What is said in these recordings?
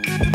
Bye.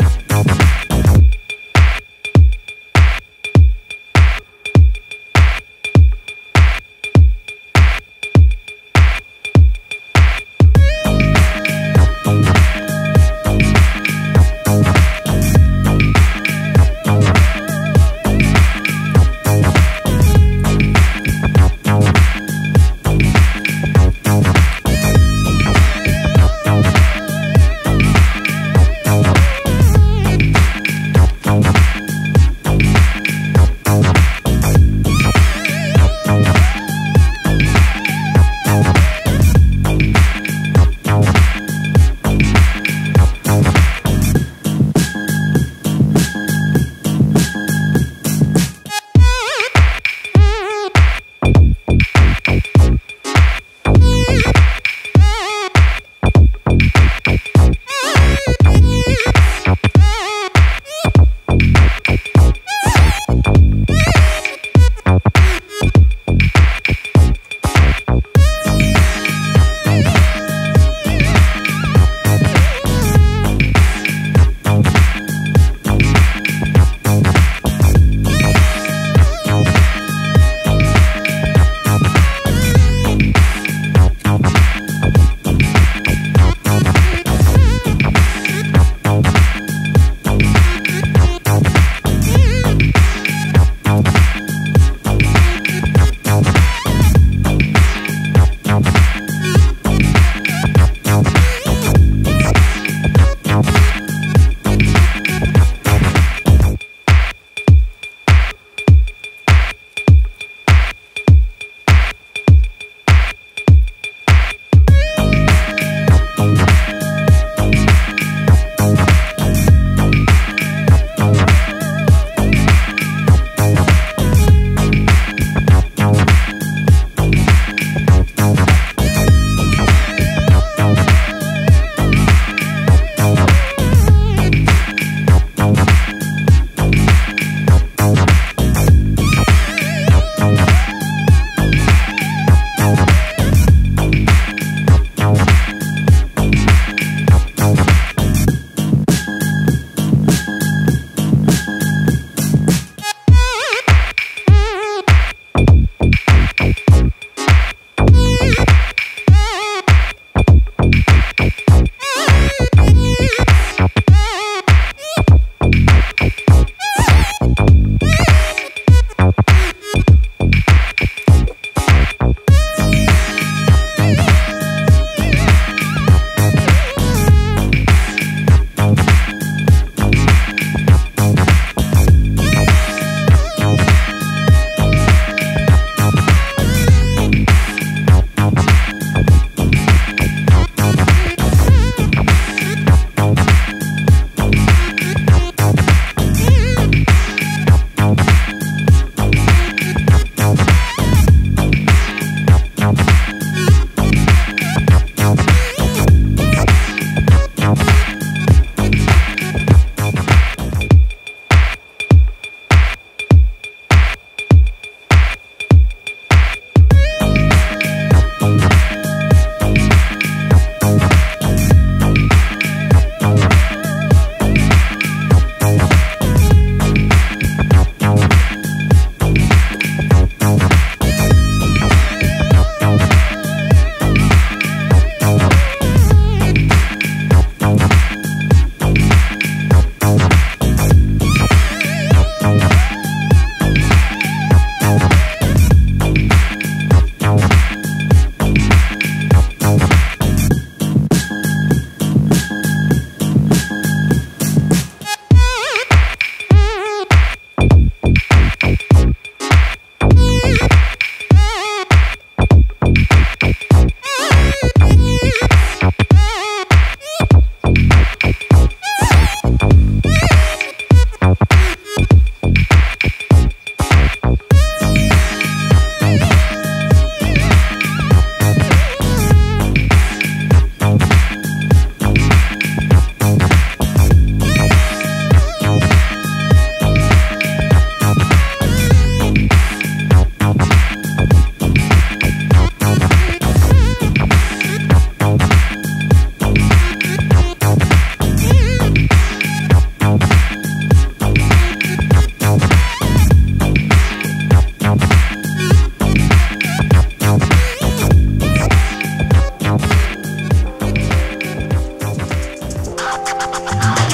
Ah.